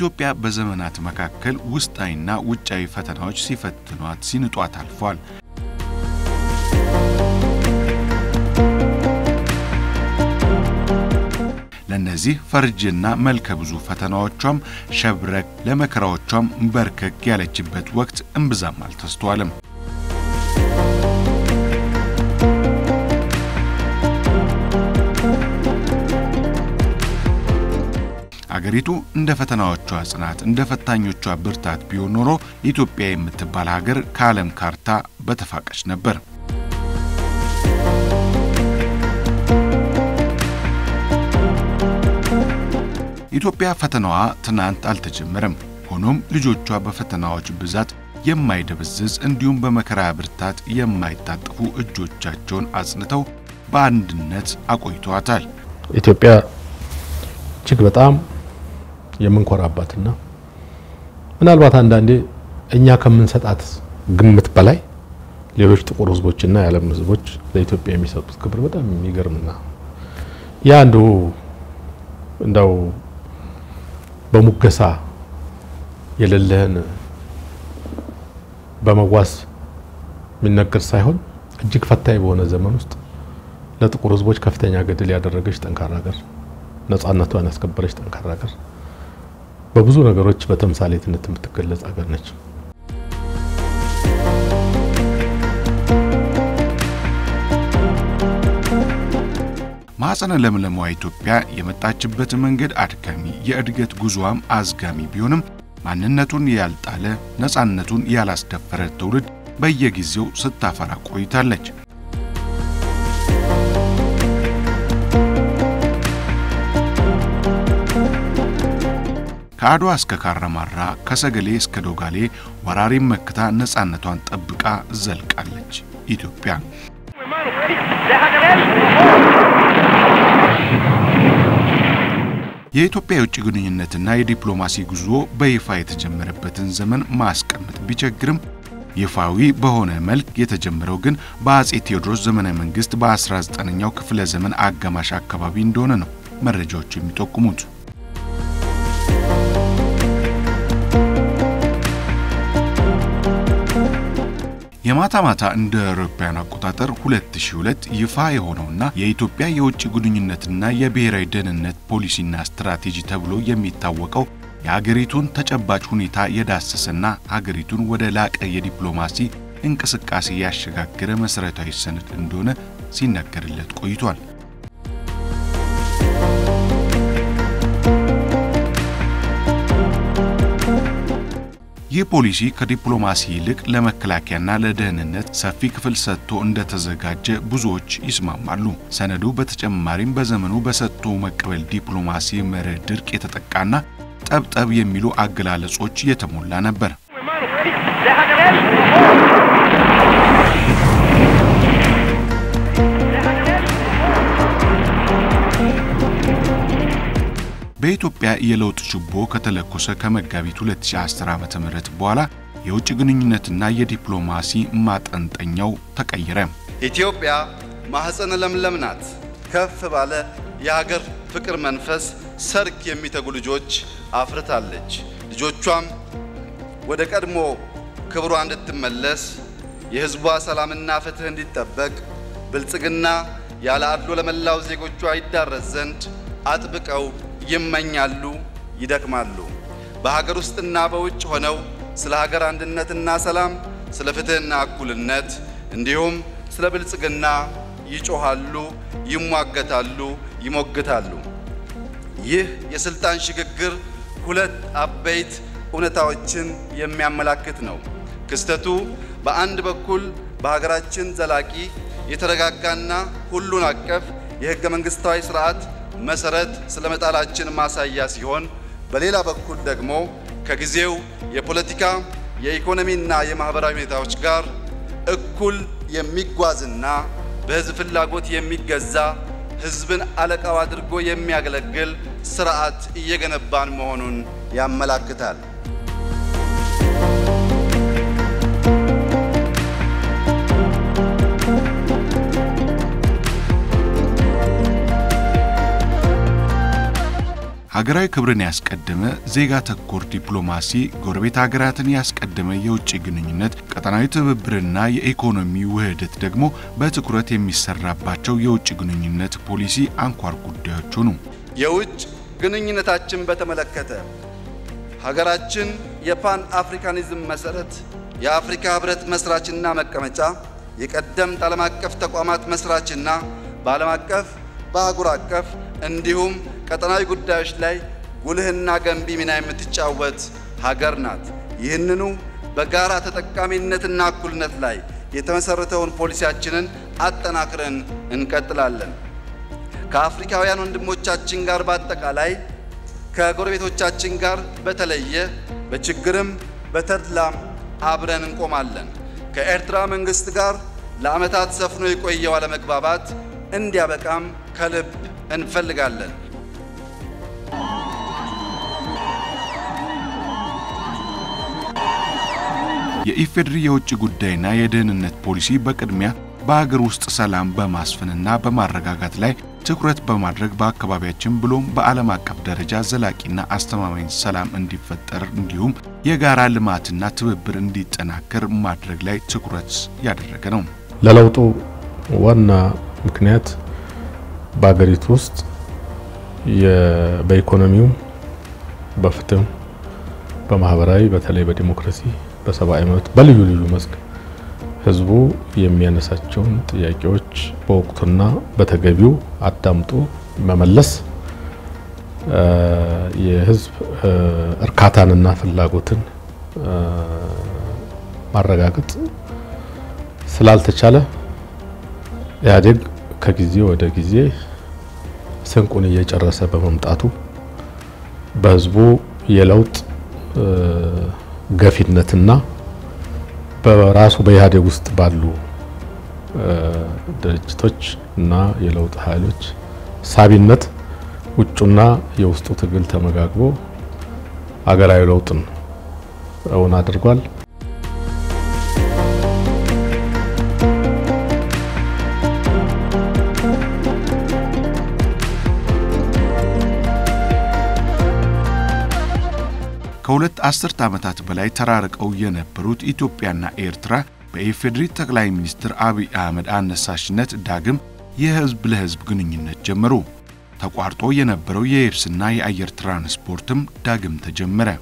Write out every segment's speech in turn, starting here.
ኢትዮጵያ በዘመናት መካከል ውስጣዊና ውጫዊ ፈተናዎች ሲፈትኗት ሲንጧት አልፏል። ለእነዚህ ፈርጅና መልከ ብዙ ፈተናዎቿም ሸብረክ ለመከራዎቿም በርከክ ያለችበት ወቅት እምብዛም አልተስተዋልም። አገሪቱ እንደ ፈተናዎቿ ጽናት እንደ ፈታኞቿ ብርታት ቢሆን ኖሮ ኢትዮጵያ የምትባል ሀገር ከዓለም ካርታ በተፋቀች ነበር። ኢትዮጵያ ፈተናዋ ትናንት አልተጀመረም። ሆኖም ልጆቿ በፈተናዎች ብዛት የማይደበዝዝ እንዲሁም በመከራ ብርታት የማይታጠፉ እጆቻቸውን አጽንተው በአንድነት አቆይተዋታል። ኢትዮጵያ እጅግ በጣም የምንኮራባትና ምናልባት አንዳንዴ እኛ ከምንሰጣት ግምት በላይ ሌሎች ጥቁር ሕዝቦችና የዓለም ሕዝቦች ለኢትዮጵያ የሚሰጡት ክብር በጣም የሚገርምና ያ አንዱ እንዳው በሙገሳ የሌለህን በመዋስ የሚነገር ሳይሆን እጅግ ፈታኝ በሆነ ዘመን ውስጥ ለጥቁር ሕዝቦች ከፍተኛ ገድል ያደረገች ጠንካራ ሀገር፣ ነጻነቷን ያስከበረች ጠንካራ ሀገር፣ በብዙ ነገሮች በተምሳሌትነት የምትገለጽ ሀገር ነች። ማኅፀነ ለምለሟ ኢትዮጵያ የመጣችበት መንገድ አድካሚ፣ የእድገት ጉዞዋም አዝጋሚ ቢሆንም ማንነቱን ያልጣለ ነጻነቱን ያላስደፈረ ትውልድ በየጊዜው ስታፈራ ቆይታለች። ከአድዋ እስከ ካራማራ ከሰገሌ እስከ ዶጋሌ ወራሪም መክታ ነጻነቷን ጠብቃ ዘልቃለች ኢትዮጵያ። የኢትዮጵያ የውጭ ግንኙነትና የዲፕሎማሲ ጉዞ በይፋ የተጀመረበትን ዘመን ማስቀመጥ ቢቸግርም ይፋዊ በሆነ መልክ የተጀመረው ግን በአጼ ቴዎድሮስ ዘመነ መንግስት በ19ኛው ክፍለ ዘመን አጋማሽ አካባቢ እንደሆነ ነው መረጃዎች የሚጠቁሙት። የማታ ማታ እንደ አውሮፓውያን አቆጣጠር 2002 ይፋ የሆነውና የኢትዮጵያ የውጭ ግንኙነትና የብሔራዊ ደህንነት ፖሊሲና ስትራቴጂ ተብሎ የሚታወቀው የሀገሪቱን ተጨባጭ ሁኔታ የዳሰሰና ሀገሪቱን ወደ ላቀ የዲፕሎማሲ እንቅስቃሴ ያሸጋገረ መሠረታዊ ሰነድ እንደሆነ ሲነገርለት ቆይቷል። ይህ ፖሊሲ ከዲፕሎማሲ ይልቅ ለመከላከያና ለደህንነት ሰፊ ክፍል ሰጥቶ እንደተዘጋጀ ብዙዎች ይስማማሉ። ሰነዱ በተጨማሪም በዘመኑ በሰጥቶ መቀበል ዲፕሎማሲ መርህ ድርቅ የተጠቃና ጠብጠብ የሚሉ አገላለጾች የተሞላ ነበር። በኢትዮጵያ የለውጥ ችቦ ከተለኮሰ ከመጋቢት 2010 ዓ.ም በኋላ የውጭ ግንኙነትና የዲፕሎማሲ ማጠንጠኛው ተቀየረ። ኢትዮጵያ ማኅፀነ ለምለም ናት። ከፍ ባለ የሀገር ፍቅር መንፈስ ሰርክ የሚተጉ ልጆች አፍርታለች። ልጆቿም ወደ ቀድሞ ክብሯ እንድትመለስ የሕዝቧ ሰላምና ፍትሕ እንዲጠበቅ ብልጽግና ያለ አድሎ ለመላው ዜጎቿ ይዳረስ ዘንድ አጥብቀው ይመኛሉ፣ ይደክማሉ። በሀገር ውስጥና በውጭ ሆነው ስለ ሀገር አንድነትና ሰላም፣ ስለ ፍትሕና እኩልነት እንዲሁም ስለ ብልጽግና ይጮኻሉ፣ ይሟገታሉ፣ ይሞግታሉ። ይህ የስልጣን ሽግግር ሁለት አበይት እውነታዎችን የሚያመላክት ነው። ክስተቱ በአንድ በኩል በሀገራችን ዘላቂ የተረጋጋና ሁሉን አቀፍ የሕገ መንግሥታዊ ስርዓት መሰረት ስለመጣላችን ማሳያ ሲሆን በሌላ በኩል ደግሞ ከጊዜው የፖለቲካ የኢኮኖሚና የማህበራዊ ሁኔታዎች ጋር እኩል የሚጓዝና በሕዝብ ፍላጎት የሚገዛ ሕዝብን አለቃው አድርጎ የሚያገለግል ስርዓት እየገነባን መሆኑን ያመላክታል። ሀገራዊ ክብርን ያስቀደመ ዜጋ ተኮር ዲፕሎማሲ፣ ጎረቤት ሀገራትን ያስቀደመ የውጭ ግንኙነት፣ ቀጠናዊ ትብብርና የኢኮኖሚ ውህደት ደግሞ በትኩረት የሚሰራባቸው የውጭ ግንኙነት ፖሊሲ አንኳር ጉዳዮች ሆኑ። የውጭ ግንኙነታችን በተመለከተ ሀገራችን የፓን አፍሪካኒዝም መሰረት፣ የአፍሪካ ህብረት መስራችና መቀመጫ፣ የቀደምት ዓለም አቀፍ ተቋማት መስራችና በዓለም አቀፍ በአህጉር አቀፍ እንዲሁም ቀጠናዊ ጉዳዮች ላይ ጉልህና ገንቢ ሚና የምትጫወት ሀገር ናት። ይህንኑ በጋራ ተጠቃሚነትና እኩልነት ላይ የተመሰረተውን ፖሊሲያችንን አጠናክረን እንቀጥላለን። ከአፍሪካውያን ወንድሞቻችን ጋር በአጠቃላይ ከጎረቤቶቻችን ጋር በተለየ በችግርም በተድላም አብረን እንቆማለን። ከኤርትራ መንግስት ጋር ለዓመታት ሰፍኖ የቆየው አለመግባባት እንዲያበቃም ከልብ እንፈልጋለን። የኢፌዴሪ የውጭ ጉዳይና የደህንነት ፖሊሲ በቅድሚያ በሀገር ውስጥ ሰላም በማስፈንና በማረጋጋት ላይ ትኩረት በማድረግ በአካባቢያችን ብሎም በዓለም አቀፍ ደረጃ ዘላቂና አስተማማኝ ሰላም እንዲፈጠር እንዲሁም የጋራ ልማትና ትብብር እንዲጠናከር ማድረግ ላይ ትኩረት ያደረገ ነው። ለለውጡ ዋና ምክንያት በሀገሪቱ ውስጥ በኢኮኖሚውም፣ በፍትህም፣ በማህበራዊ በተለይ በዲሞክራሲ፣ በሰብአዊ መብት በልዩ ልዩ መስክ ህዝቡ የሚያነሳቸውን ጥያቄዎች በወቅቱና በተገቢው አዳምጦ መመለስ የህዝብ እርካታንና ፍላጎትን ማረጋገጥ ስላልተቻለ ኢህአዴግ ከጊዜ ወደ ጊዜ ስንቁን እየጨረሰ በመምጣቱ በህዝቡ የለውጥ ገፊነትና በራሱ በኢህአዴግ ውስጥ ባሉ ድርጅቶች እና የለውጥ ኃይሎች ሳቢነት ውጩና የውስጡ ትግል ተመጋግቦ አገራዊ ለውጥን እውን አድርጓል። ከሁለት አስርት ዓመታት በላይ ተራርቀው የነበሩት ኢትዮጵያና ኤርትራ በኢፌዴሪ ጠቅላይ ሚኒስትር አብይ አህመድ አነሳሽነት ዳግም የህዝብ ለህዝብ ግንኙነት ጀመሩ። ተቋርጦ የነበረው የየብስና የአየር ትራንስፖርትም ዳግም ተጀመረ።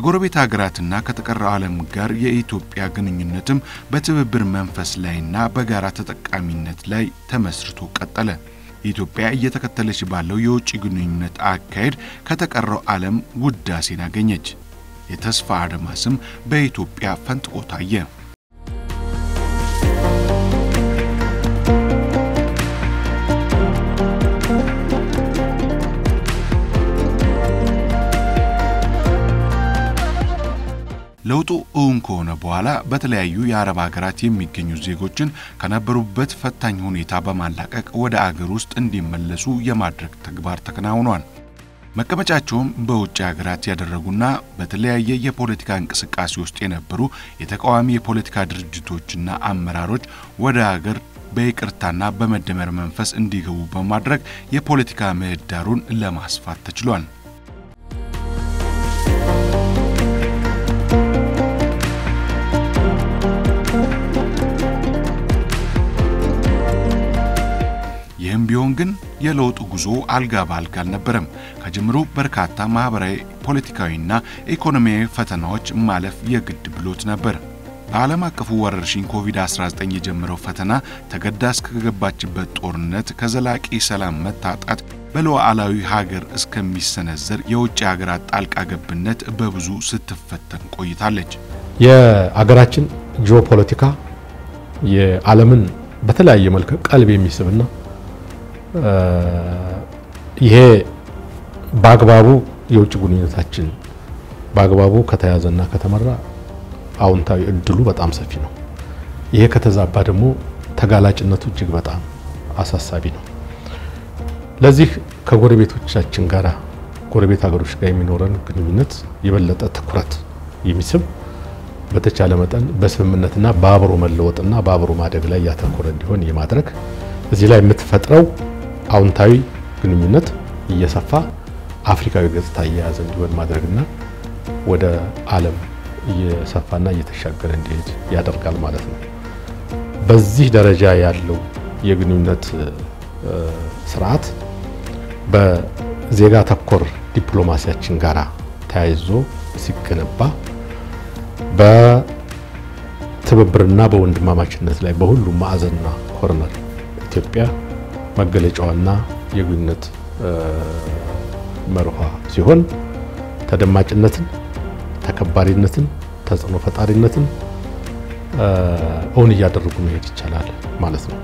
ከጎረቤት ሀገራትና ከተቀረው ዓለም ጋር የኢትዮጵያ ግንኙነትም በትብብር መንፈስ ላይና በጋራ ተጠቃሚነት ላይ ተመስርቶ ቀጠለ። ኢትዮጵያ እየተከተለች ባለው የውጭ ግንኙነት አካሄድ ከተቀረው ዓለም ውዳሴን አገኘች። የተስፋ አድማስም በኢትዮጵያ ፈንጥቆ ታየ። ለውጡ እውን ከሆነ በኋላ በተለያዩ የአረብ ሀገራት የሚገኙ ዜጎችን ከነበሩበት ፈታኝ ሁኔታ በማላቀቅ ወደ አገር ውስጥ እንዲመለሱ የማድረግ ተግባር ተከናውኗል። መቀመጫቸውም በውጭ ሀገራት ያደረጉና በተለያየ የፖለቲካ እንቅስቃሴ ውስጥ የነበሩ የተቃዋሚ የፖለቲካ ድርጅቶችና አመራሮች ወደ ሀገር በይቅርታና በመደመር መንፈስ እንዲገቡ በማድረግ የፖለቲካ ምህዳሩን ለማስፋት ተችሏል። ግን የለውጥ ጉዞ አልጋ በአልጋ አልነበረም። ከጅምሩ በርካታ ማህበራዊ፣ ፖለቲካዊና ኢኮኖሚያዊ ፈተናዎች ማለፍ የግድ ብሎት ነበር። በዓለም አቀፉ ወረርሽኝ ኮቪድ-19 የጀመረው ፈተና ተገዳ እስከገባችበት ጦርነት ከዘላቂ ሰላም መታጣት በሉዓላዊ ሀገር እስከሚሰነዘር የውጭ ሀገራት ጣልቃ ገብነት በብዙ ስትፈተን ቆይታለች። የአገራችን ጂኦፖለቲካ የዓለምን በተለያየ መልክ ቀልብ የሚስብና ይሄ በአግባቡ የውጭ ግንኙነታችን በአግባቡ ከተያዘና ከተመራ አዎንታዊ እድሉ በጣም ሰፊ ነው። ይሄ ከተዛባ ደግሞ ተጋላጭነቱ እጅግ በጣም አሳሳቢ ነው። ለዚህ ከጎረቤቶቻችን ጋር ጎረቤት ሀገሮች ጋር የሚኖረን ግንኙነት የበለጠ ትኩረት የሚስብ በተቻለ መጠን በስምምነትና በአብሮ መለወጥና በአብሮ ማደግ ላይ ያተኮረ እንዲሆን የማድረግ እዚህ ላይ የምትፈጥረው አዎንታዊ ግንኙነት እየሰፋ አፍሪካዊ ገጽታ እየያዘ እንዲሆን ማድረግና ወደ ዓለም እየሰፋና እየተሻገረ እንዲሄድ ያደርጋል ማለት ነው። በዚህ ደረጃ ያለው የግንኙነት ስርዓት በዜጋ ተኮር ዲፕሎማሲያችን ጋራ ተያይዞ ሲገነባ በትብብርና በወንድማማችነት ላይ በሁሉም ማዕዘንና ኮርነር ኢትዮጵያ መገለጫዋና የግንኙነት መርኋ ሲሆን ተደማጭነትን፣ ተከባሪነትን፣ ተጽዕኖ ፈጣሪነትን እውን እያደረጉ መሄድ ይቻላል ማለት ነው።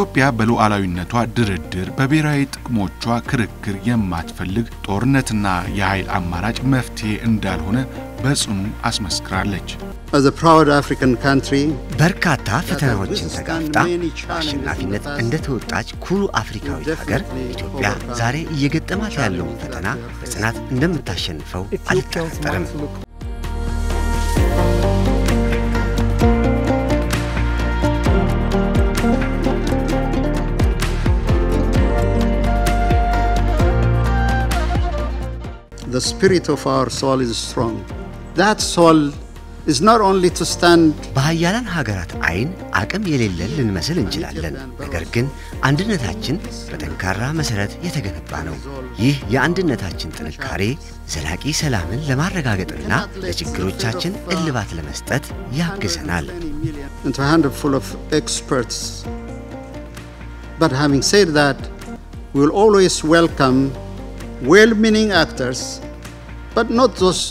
ኢትዮጵያ በሉዓላዊነቷ ድርድር፣ በብሔራዊ ጥቅሞቿ ክርክር የማትፈልግ ጦርነትና የኃይል አማራጭ መፍትሄ እንዳልሆነ በጽኑ አስመስክራለች። በርካታ ፈተናዎችን ተጋፍጣ በአሸናፊነት እንደተወጣች ኩሩ አፍሪካዊት ሀገር ኢትዮጵያ ዛሬ እየገጠማት ያለውን ፈተና በጽናት እንደምታሸንፈው አልጠራጠርም። The spirit of our soul is strong. That soul is not only to stand በሀያላን ሀገራት አይን አቅም የሌለን ልንመስል እንችላለን። ነገር ግን አንድነታችን በጠንካራ መሠረት የተገነባ ነው። ይህ የአንድነታችን ጥንካሬ ዘላቂ ሰላምን ለማረጋገጥና ለችግሮቻችን እልባት ለመስጠት ያግዘናል።. But having said that, we will always welcome well-meaning actors, but not those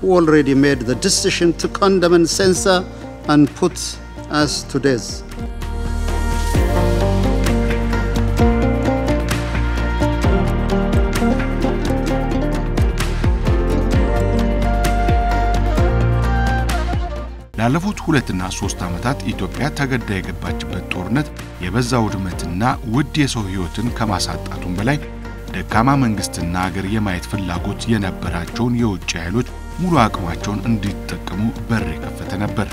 who already made the decision to condemn and censor and put us to death. ላለፉት ሁለትና ሶስት ዓመታት ኢትዮጵያ ተገዳ የገባችበት ጦርነት የበዛ ውድመትና ውድ የሰው ሕይወትን ከማሳጣቱም በላይ ደካማ መንግስትና አገር የማየት ፍላጎት የነበራቸውን የውጭ ኃይሎች ሙሉ አቅማቸውን እንዲጠቀሙ በር የከፈተ ነበር።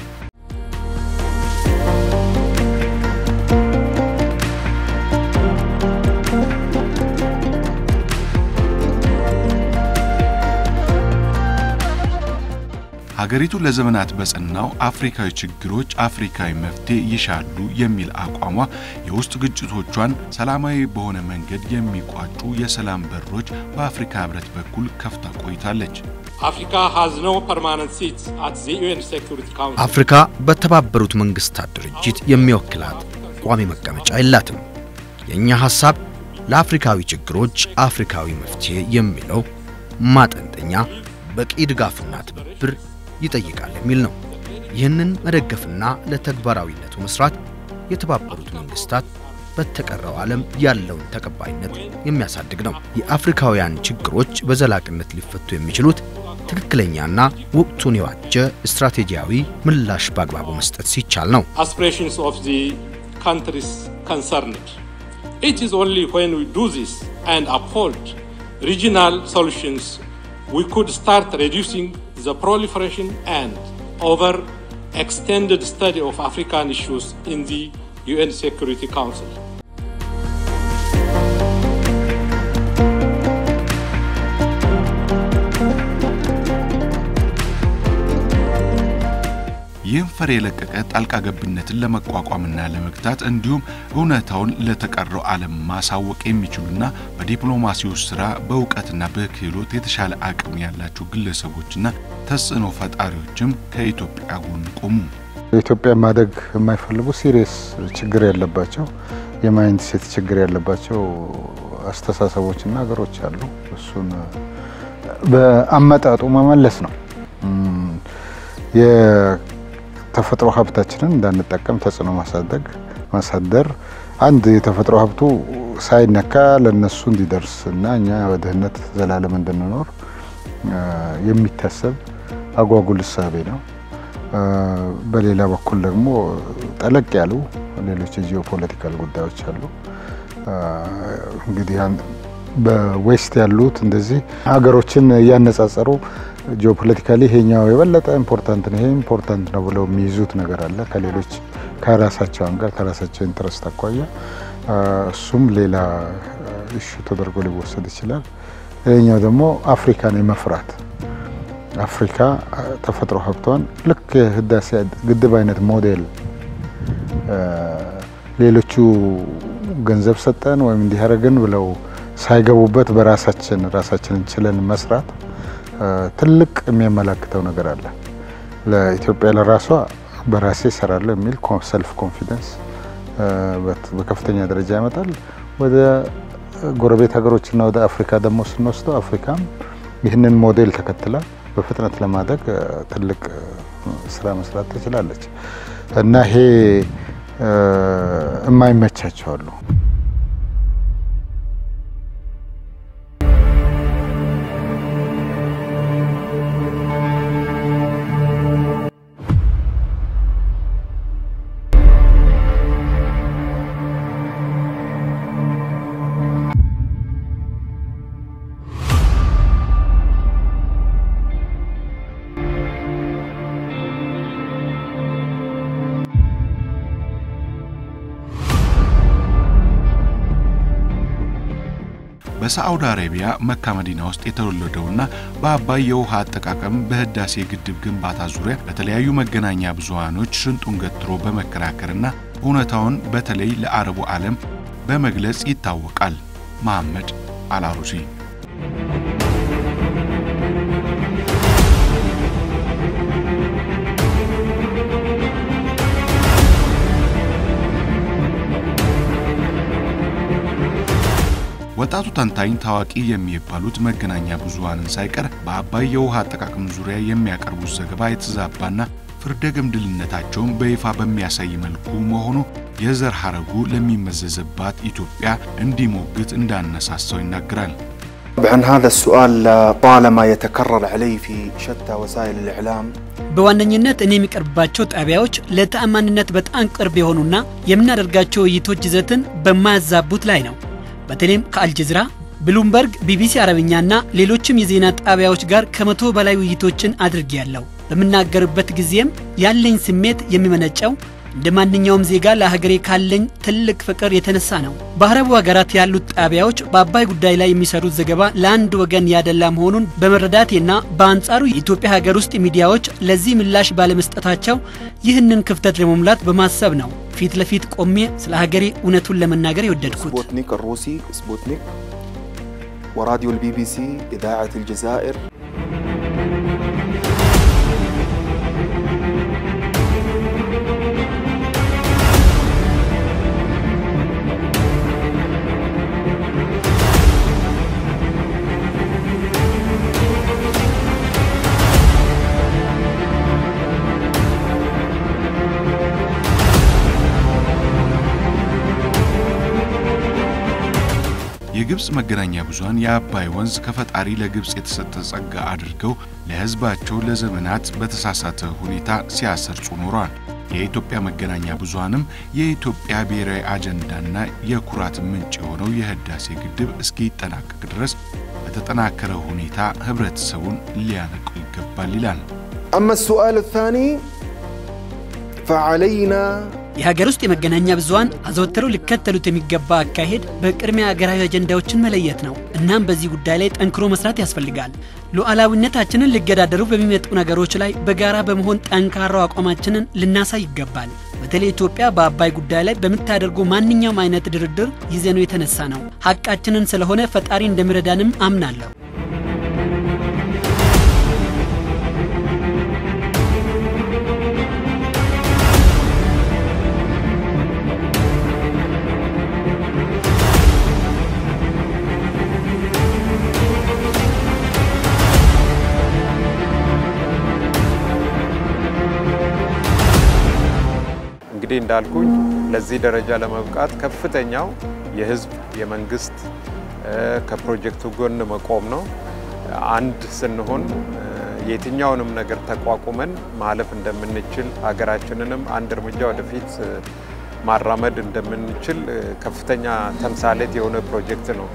ሀገሪቱ ለዘመናት በጸናው አፍሪካዊ ችግሮች አፍሪካዊ መፍትሄ ይሻሉ የሚል አቋሟ የውስጥ ግጭቶቿን ሰላማዊ በሆነ መንገድ የሚቋጩ የሰላም በሮች በአፍሪካ ህብረት በኩል ከፍታ ቆይታለች። አፍሪካ በተባበሩት መንግስታት ድርጅት የሚወክላት ቋሚ መቀመጫ የላትም። የእኛ ሐሳብ ለአፍሪካዊ ችግሮች አፍሪካዊ መፍትሄ የሚለው ማጠንጠኛ በቂ ድጋፍና ትብብር ይጠይቃል የሚል ነው። ይህንን መደገፍና ለተግባራዊነቱ መስራት የተባበሩት መንግስታት በተቀረው ዓለም ያለውን ተቀባይነት የሚያሳድግ ነው። የአፍሪካውያን ችግሮች በዘላቂነት ሊፈቱ የሚችሉት ትክክለኛና ወቅቱን የዋጀ ስትራቴጂያዊ ምላሽ በአግባቡ መስጠት ሲቻል ነው። aspirations of the countries concerned. It is only when we do this and uphold the proliferation and over extended study of African issues in the UN Security Council. ይህም ፈር የለቀቀ ጣልቃ ገብነትን ለመቋቋምና ለመግታት እንዲሁም እውነታውን ለተቀረው ዓለም ማሳወቅ የሚችሉና በዲፕሎማሲው ስራ በእውቀትና በክህሎት የተሻለ አቅም ያላቸው ግለሰቦችና ተጽዕኖ ፈጣሪዎችም ከኢትዮጵያ ጎን ቆሙ። ኢትዮጵያ ማደግ የማይፈልጉ serious ችግር ያለባቸው የ mindset ችግር ያለባቸው አስተሳሰቦችና ሀገሮች አሉ። እሱን በአመጣጡ መመለስ ነው። የተፈጥሮ ሀብታችንን እንዳንጠቀም ተጽዕኖ ማሳደግ ማሳደር፣ አንድ የተፈጥሮ ሀብቱ ሳይነካ ለነሱ እንዲደርስ እና እኛ በድህነት ዘላለም እንድንኖር የሚታሰብ አጓጉል እሳቤ ነው። በሌላ በኩል ደግሞ ጠለቅ ያሉ ሌሎች የ geopolitical ጉዳዮች አሉ። እንግዲህ በ West ያሉት እንደዚህ ሀገሮችን እያነጻጸሩ geopolitically ይሄኛው የበለጠ important ነው፣ ይሄ important ነው ብለው የሚይዙት ነገር አለ ከሌሎች ከራሳቸው አንጻር ከራሳቸው interest አኳያ እሱም ሌላ issue ተደርጎ ሊወሰድ ይችላል። ሌላኛው ደግሞ አፍሪካን የመፍራት አፍሪካ ተፈጥሮ ሀብቷን ልክ የህዳሴ ግድብ አይነት ሞዴል ሌሎቹ ገንዘብ ሰጠን ወይም እንዲያደርግን ብለው ሳይገቡበት በራሳችን ራሳችንን ችለን መስራት ትልቅ የሚያመላክተው ነገር አለ። ለኢትዮጵያ ለራሷ በራሴ እሰራለሁ የሚል self confidence በከፍተኛ ደረጃ ያመጣል። ወደ ጎረቤት ሀገሮችና ወደ አፍሪካ ደግሞ ስንወስደው አፍሪካም ይህንን ሞዴል ተከትላ በፍጥነት ለማደግ ትልቅ ስራ መስራት ትችላለች እና ይሄ የማይመቻቸው አሉ። በሳዑዲ አረቢያ መካ መዲና ውስጥ የተወለደውና በአባይ የውሃ አጠቃቀም በህዳሴ ግድብ ግንባታ ዙሪያ በተለያዩ መገናኛ ብዙሃኖች ሽንጡን ገትሮ በመከራከርና እውነታውን በተለይ ለአረቡ ዓለም በመግለጽ ይታወቃል። መሐመድ አልአሩሲ ወጣቱ ተንታኝ ታዋቂ የሚባሉት መገናኛ ብዙሃንን ሳይቀር በአባይ የውሃ አጠቃቀም ዙሪያ የሚያቀርቡት ዘገባ የተዛባና ፍርደ ገምድልነታቸውን በይፋ በሚያሳይ መልኩ መሆኑ የዘር ሐረጉ ለሚመዘዝባት ኢትዮጵያ እንዲሞግት እንዳነሳሳው ይናገራል። طبعا هذا السؤال طالما يتكرر علي في شتى وسائل الإعلام በዋነኝነት እኔ የሚቀርብባቸው ጣቢያዎች ለተአማኒነት በጣም ቅርብ የሆኑና የምናደርጋቸው ውይይቶች ይዘትን በማያዛቡት ላይ ነው። በተለይም ከአልጀዚራ፣ ብሉምበርግ፣ ቢቢሲ አረብኛና ሌሎችም የዜና ጣቢያዎች ጋር ከመቶ በላይ ውይይቶችን አድርጌያለሁ። በምናገርበት ጊዜም ያለኝ ስሜት የሚመነጨው እንደ ማንኛውም ዜጋ ለሀገሬ ካለኝ ትልቅ ፍቅር የተነሳ ነው። በአረቡ ሀገራት ያሉት ጣቢያዎች በአባይ ጉዳይ ላይ የሚሰሩት ዘገባ ለአንድ ወገን ያደላ መሆኑን በመረዳቴና በአንጻሩ የኢትዮጵያ ሀገር ውስጥ ሚዲያዎች ለዚህ ምላሽ ባለመስጠታቸው ይህንን ክፍተት ለመሙላት በማሰብ ነው ፊት ለፊት ቆሜ ስለ ሀገሬ እውነቱን ለመናገር የወደድኩት። ስፑትኒክ ሩሲ ስፑትኒክ ወራዲዮ ልቢቢሲ ኢዳዓት ልጀዛኢር የግብፅ መገናኛ ብዙሃን የአባይ ወንዝ ከፈጣሪ ለግብፅ የተሰጠ ጸጋ አድርገው ለሕዝባቸው ለዘመናት በተሳሳተ ሁኔታ ሲያሰርጹ ኖሯል። የኢትዮጵያ መገናኛ ብዙሃንም የኢትዮጵያ ብሔራዊ አጀንዳና የኩራት ምንጭ የሆነው የህዳሴ ግድብ እስኪጠናቀቅ ድረስ በተጠናከረ ሁኔታ ህብረተሰቡን ሊያነቁ ይገባል ይላል። አማ ሱአል ታኒ ፈዓለይና የሀገር ውስጥ የመገናኛ ብዙሃን አዘወትረው ሊከተሉት የሚገባ አካሄድ በቅድሚያ ሀገራዊ አጀንዳዎችን መለየት ነው። እናም በዚህ ጉዳይ ላይ ጠንክሮ መስራት ያስፈልጋል። ሉዓላዊነታችንን ሊገዳደሩ በሚመጡ ነገሮች ላይ በጋራ በመሆን ጠንካራው አቋማችንን ልናሳይ ይገባል። በተለይ ኢትዮጵያ በአባይ ጉዳይ ላይ በምታደርገው ማንኛውም አይነት ድርድር ይዘነው የተነሳ ነው። ሐቃችንን ስለሆነ ፈጣሪ እንደሚረዳንም አምናለሁ። እንግዲህ እንዳልኩኝ ለዚህ ደረጃ ለመብቃት ከፍተኛው የህዝብ የመንግስት ከፕሮጀክቱ ጎን መቆም ነው። አንድ ስንሆን የትኛውንም ነገር ተቋቁመን ማለፍ እንደምንችል ሀገራችንንም አንድ እርምጃ ወደፊት ማራመድ እንደምንችል ከፍተኛ ተምሳሌት የሆነ ፕሮጀክት ነው።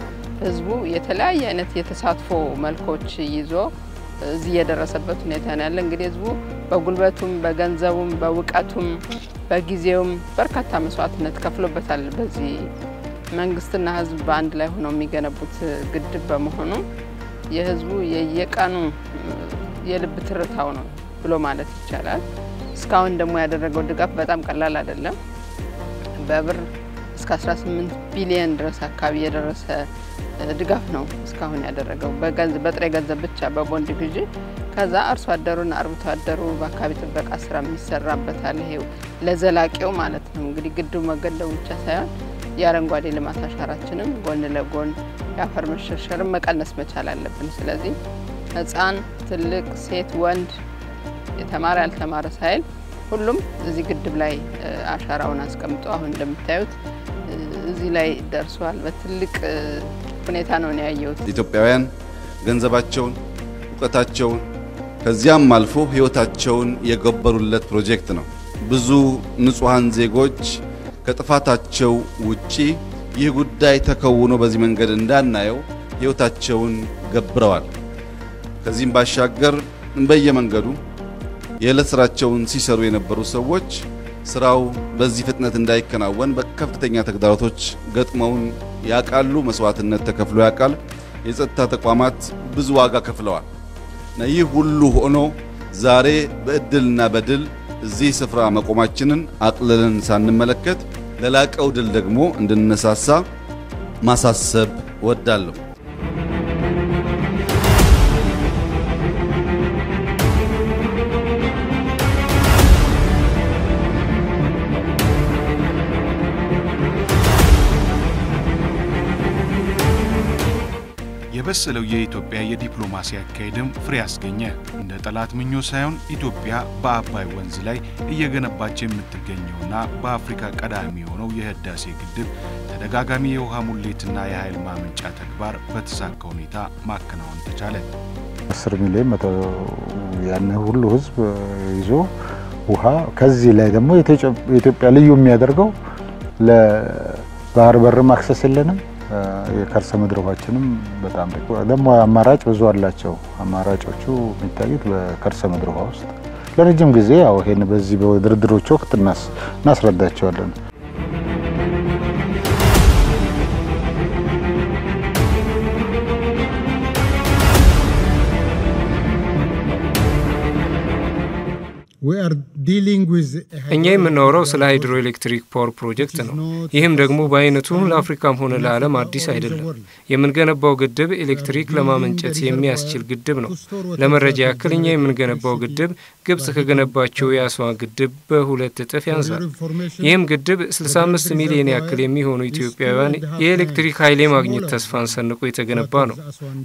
ህዝቡ የተለያየ አይነት የተሳትፎ መልኮች ይዞ እዚህ የደረሰበት ሁኔታ ነው ያለ። እንግዲህ ህዝቡ በጉልበቱም፣ በገንዘቡም፣ በእውቀቱም፣ በጊዜውም በርካታ መስዋዕትነት ከፍሎበታል። በዚህ መንግስትና ህዝብ በአንድ ላይ ሆነው የሚገነቡት ግድብ በመሆኑ የህዝቡ የየቀኑ የልብ ትርታው ነው ብሎ ማለት ይቻላል። እስካሁን ደግሞ ያደረገው ድጋፍ በጣም ቀላል አይደለም። በብር እስከ 18 ቢሊየን ድረስ አካባቢ የደረሰ ድጋፍ ነው እስካሁን ያደረገው በጥሬ ገንዘብ ብቻ በቦንድ ግዢ። ከዛ አርሶ አደሩና አርብቶ አደሩ በአካባቢ ጥበቃ ስራ የሚሰራበታል። ይሄው ለዘላቂው ማለት ነው እንግዲህ ግድቡ መገደቡ ብቻ ሳይሆን የአረንጓዴ ልማት አሻራችንም ጎን ለጎን የአፈር መሸርሸርን መቀነስ መቻል አለብን። ስለዚህ ህፃን፣ ትልቅ፣ ሴት፣ ወንድ፣ የተማረ ያልተማረ ሳይል ሁሉም እዚህ ግድብ ላይ አሻራውን አስቀምጦ አሁን እንደምታዩት እዚህ ላይ ደርሷል። በትልቅ ሁኔታ ነው ያየሁት። ኢትዮጵያውያን ገንዘባቸውን፣ እውቀታቸውን ከዚያም አልፎ ህይወታቸውን የገበሩለት ፕሮጀክት ነው። ብዙ ንጹሐን ዜጎች ከጥፋታቸው ውጪ ይህ ጉዳይ ተከውኖ በዚህ መንገድ እንዳናየው ህይወታቸውን ገብረዋል። ከዚህም ባሻገር በየመንገዱ የዕለት ስራቸውን ሲሰሩ የነበሩ ሰዎች ስራው በዚህ ፍጥነት እንዳይከናወን በከፍተኛ ተግዳሮቶች ገጥመውን ያውቃሉ። መስዋዕትነት ተከፍሎ ያውቃል። የጸጥታ ተቋማት ብዙ ዋጋ ከፍለዋል እና ይህ ሁሉ ሆኖ ዛሬ በእድልና በድል እዚህ ስፍራ መቆማችንን አቅልለን ሳንመለከት ለላቀው ድል ደግሞ እንድንነሳሳ ማሳሰብ እወዳለሁ። የበሰለው የኢትዮጵያ የዲፕሎማሲ አካሄድም ፍሬ ያስገኘ። እንደ ጠላት ምኞት ሳይሆን ኢትዮጵያ በአባይ ወንዝ ላይ እየገነባች የምትገኘውና በአፍሪካ ቀዳሚ የሆነው የህዳሴ ግድብ ተደጋጋሚ የውሃ ሙሌትና የኃይል ማመንጫ ተግባር በተሳካ ሁኔታ ማከናወን ተቻለ። አስር ሚሊዮን መቶ ያን ሁሉ ህዝብ ይዞ ውሃ ከዚህ ላይ ደግሞ የኢትዮጵያ ልዩ የሚያደርገው ለባህር በርም access የለንም የከርሰ ምድር ውሃችንም በጣም ደግሞ አማራጭ ብዙ አላቸው። አማራጮቹ የሚታዩት በከርሰ ምድር ውሃ ውስጥ ለረጅም ጊዜ ያው ይሄን በዚህ በድርድሮች ወቅት እናስረዳቸዋለን። እኛ የምናወራው ስለ hydroelectric power project ነው። ይህም ደግሞ በአይነቱ ለአፍሪካም ሆነ ለዓለም አዲስ አይደለም። የምንገነባው ግድብ ኤሌክትሪክ ለማመንጨት የሚያስችል ግድብ ነው። ለመረጃ ያክል እኛ የምንገነባው ግድብ ግብጽ ከገነባቸው የአስዋን ግድብ በሁለት እጥፍ ያንሳል። ይህም ግድብ 65 ሚሊዮን ያክል የሚሆኑ ኢትዮጵያውያን የኤሌክትሪክ ኃይል የማግኘት ተስፋን ሰንቆ የተገነባ ነው።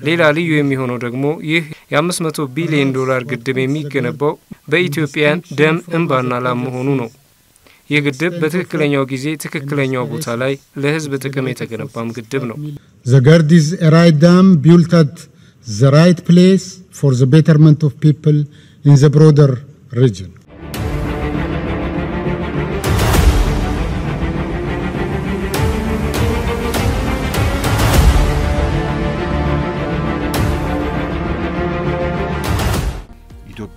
ሌላ ልዩ የሚሆነው ደግሞ ይህ የ500 ቢሊዮን ዶላር ግድብ የሚገነባው በኢትዮጵያን ደም እንባና ላብ መሆኑ ነው። ይህ ግድብ በትክክለኛው ጊዜ ትክክለኛው ቦታ ላይ ለሕዝብ ጥቅም የተገነባም ግድብ ነው። The GERD is a right dam built at the right place for the betterment of people in the broader region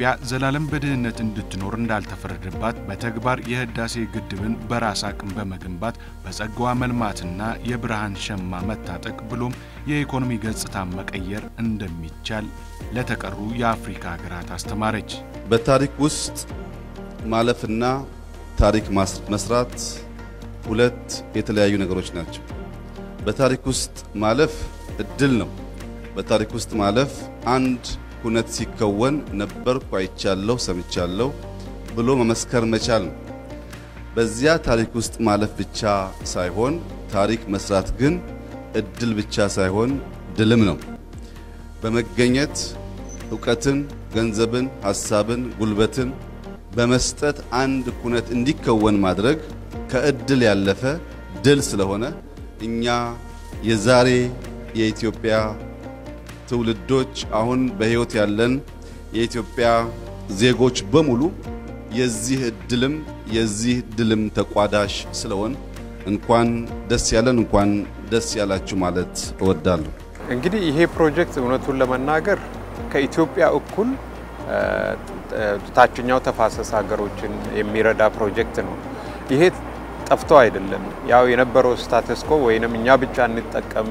ኢትዮጵያ ዘላለም በድህነት እንድትኖር እንዳልተፈረደባት በተግባር የህዳሴ ግድብን በራስ አቅም በመገንባት በጸጋዋ መልማትና የብርሃን ሸማ መታጠቅ ብሎም የኢኮኖሚ ገጽታን መቀየር እንደሚቻል ለተቀሩ የአፍሪካ ሀገራት አስተማረች። በታሪክ ውስጥ ማለፍና ታሪክ መስራት ሁለት የተለያዩ ነገሮች ናቸው። በታሪክ ውስጥ ማለፍ እድል ነው። በታሪክ ውስጥ ማለፍ አንድ ሁነት ሲከወን ነበርኩ፣ አይቻለሁ፣ ሰምቻለሁ ብሎ መመስከር መቻል ነው። በዚያ ታሪክ ውስጥ ማለፍ ብቻ ሳይሆን ታሪክ መስራት ግን እድል ብቻ ሳይሆን ድልም ነው። በመገኘት እውቀትን፣ ገንዘብን፣ ሐሳብን፣ ጉልበትን በመስጠት አንድ ኩነት እንዲከወን ማድረግ ከእድል ያለፈ ድል ስለሆነ እኛ የዛሬ የኢትዮጵያ ትውልዶች አሁን በሕይወት ያለን የኢትዮጵያ ዜጎች በሙሉ የዚህ እድልም የዚህ ድልም ተቋዳሽ ስለሆን እንኳን ደስ ያለን እንኳን ደስ ያላችሁ ማለት እወዳለሁ። እንግዲህ ይሄ ፕሮጀክት እውነቱን ለመናገር ከኢትዮጵያ እኩል ታችኛው ተፋሰስ ሀገሮችን የሚረዳ ፕሮጀክት ነው። ይሄ ጠፍቶ አይደለም። ያው የነበረው ስታተስኮ ወይንም እኛ ብቻ እንጠቀም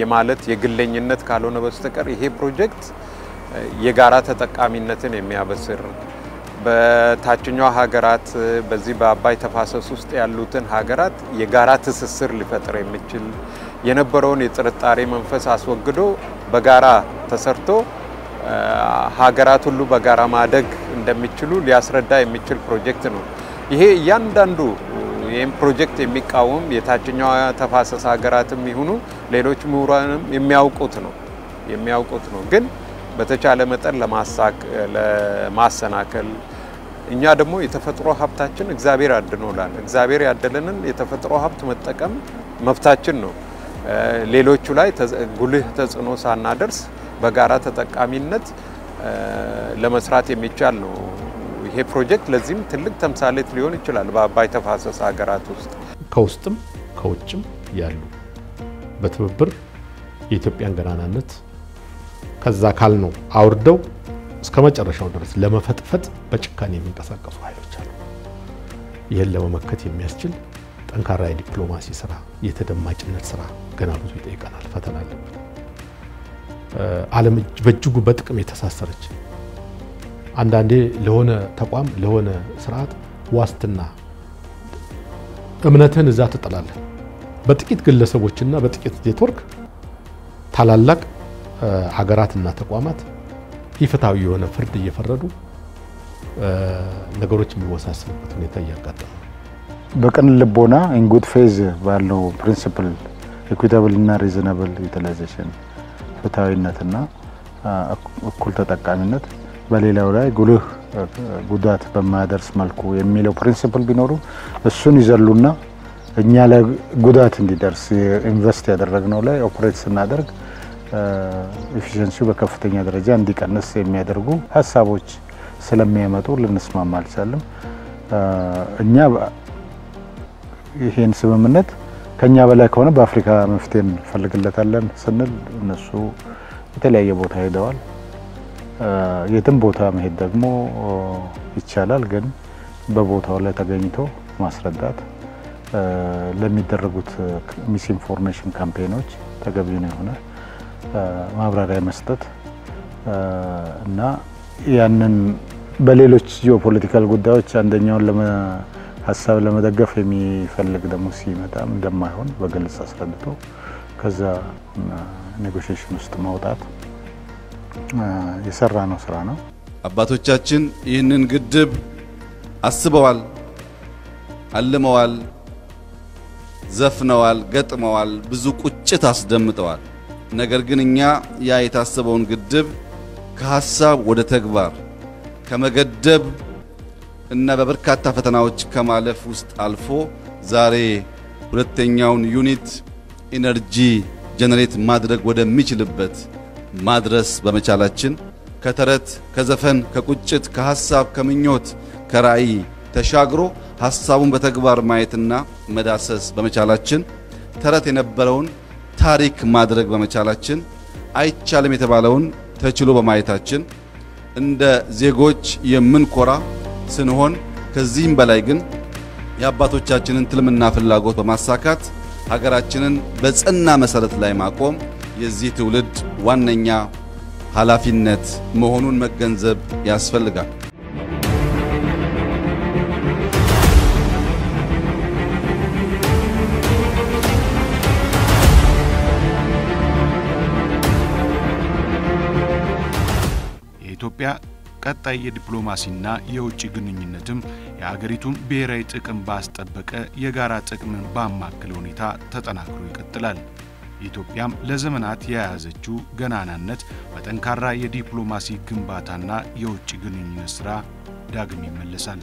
የማለት የግለኝነት ካልሆነ በስተቀር ይሄ ፕሮጀክት የጋራ ተጠቃሚነትን የሚያበስር በታችኛው ሀገራት በዚህ በአባይ ተፋሰስ ውስጥ ያሉትን ሀገራት የጋራ ትስስር ሊፈጥር የሚችል የነበረውን የጥርጣሬ መንፈስ አስወግዶ በጋራ ተሰርቶ ሀገራት ሁሉ በጋራ ማደግ እንደሚችሉ ሊያስረዳ የሚችል ፕሮጀክት ነው። ይሄ እያንዳንዱ ይህም ፕሮጀክት የሚቃወም የታችኛው ተፋሰስ ሀገራትም ይሁኑ ሌሎች ምሁራንም የሚያውቁት ነው የሚያውቁት ነው። ግን በተቻለ መጠን ለማሳክ ለማሰናከል እኛ ደግሞ የተፈጥሮ ሀብታችን እግዚአብሔር አድኖላል። እግዚአብሔር ያደለንን የተፈጥሮ ሀብት መጠቀም መብታችን ነው። ሌሎቹ ላይ ጉልህ ተጽዕኖ ሳናደርስ በጋራ ተጠቃሚነት ለመስራት የሚቻል ነው። ይሄ ፕሮጀክት ለዚህም ትልቅ ተምሳሌት ሊሆን ይችላል በአባይ ተፋሰስ ሀገራት ውስጥ ከውስጥም ከውጭም ያሉ በትብብር የኢትዮጵያን ገናናነት ከዛ ካል ነው አውርደው እስከ መጨረሻው ድረስ ለመፈጥፈጥ በጭካኔ የሚንቀሳቀሱ ኃይሎች አሉ። ይህን ለመመከት የሚያስችል ጠንካራ የዲፕሎማሲ ስራ፣ የተደማጭነት ስራ ገና ብዙ ይጠይቀናል። ፈተና አለበት። ዓለም በእጅጉ በጥቅም የተሳሰረች አንዳንዴ ለሆነ ተቋም ለሆነ ስርዓት ዋስትና እምነትህን እዛ ትጥላለህ። በጥቂት ግለሰቦችና በጥቂት ኔትወርክ ታላላቅ ሀገራትና ተቋማት ኢፍትሐዊ የሆነ ፍርድ እየፈረዱ ነገሮች የሚወሳሰቡበት ሁኔታ እያጋጠመ በቅን ልቦና in good faith ባለው principle equitable እና reasonable utilization ፍትሐዊነትና እኩል ተጠቃሚነት በሌላው ላይ ጉልህ ጉዳት በማያደርስ መልኩ የሚለው principle ቢኖሩ እሱን ይዘሉና እኛ ላይ ጉዳት እንዲደርስ invest ያደረግነው ላይ operate ስናደርግ efficiency ው በከፍተኛ ደረጃ እንዲቀንስ የሚያደርጉ ሀሳቦች ስለሚያመጡ ልንስማማ አልቻለም። እኛ ይሄን ስምምነት ከኛ በላይ ከሆነ በአፍሪካ መፍትሄ እንፈልግለታለን ስንል እነሱ የተለያየ ቦታ ሄደዋል። የትም ቦታ መሄድ ደግሞ ይቻላል፣ ግን በቦታው ላይ ተገኝቶ ማስረዳት ለሚደረጉት misinformation campaign ኦች ተገቢውን የሆነ ማብራሪያ መስጠት እና ያንን በሌሎች geopolitical ጉዳዮች አንደኛውን ሀሳብ ለመደገፍ የሚፈልግ ደግሞ ሲመጣም እንደማይሆን በግልጽ አስረድቶ ከዛ negotiation ውስጥ ማውጣት የሰራ ነው ስራ ነው። አባቶቻችን ይህንን ግድብ አስበዋል፣ አልመዋል፣ ዘፍነዋል፣ ገጥመዋል፣ ብዙ ቁጭት አስደምጠዋል። ነገር ግን እኛ ያ የታሰበውን ግድብ ከሀሳብ ወደ ተግባር ከመገደብ እና በበርካታ ፈተናዎች ከማለፍ ውስጥ አልፎ ዛሬ ሁለተኛውን unit energy generate ማድረግ ወደሚችልበት ማድረስ በመቻላችን ከተረት፣ ከዘፈን፣ ከቁጭት፣ ከሀሳብ፣ ከምኞት፣ ከራዕይ ተሻግሮ ሀሳቡን በተግባር ማየትና መዳሰስ በመቻላችን ተረት የነበረውን ታሪክ ማድረግ በመቻላችን አይቻልም የተባለውን ተችሎ በማየታችን እንደ ዜጎች የምንኮራ ስንሆን ከዚህም በላይ ግን የአባቶቻችንን ትልምና ፍላጎት በማሳካት ሀገራችንን በጸና መሰረት ላይ ማቆም የዚህ ትውልድ ዋነኛ ኃላፊነት መሆኑን መገንዘብ ያስፈልጋል። የኢትዮጵያ ቀጣይ የዲፕሎማሲና የውጭ ግንኙነትም የሀገሪቱን ብሔራዊ ጥቅም ባስጠበቀ የጋራ ጥቅምን ባማከለ ሁኔታ ተጠናክሮ ይቀጥላል። ኢትዮጵያም ለዘመናት የያዘችው ገናናነት በጠንካራ የዲፕሎማሲ ግንባታና የውጭ ግንኙነት ሥራ ዳግም ይመለሳል።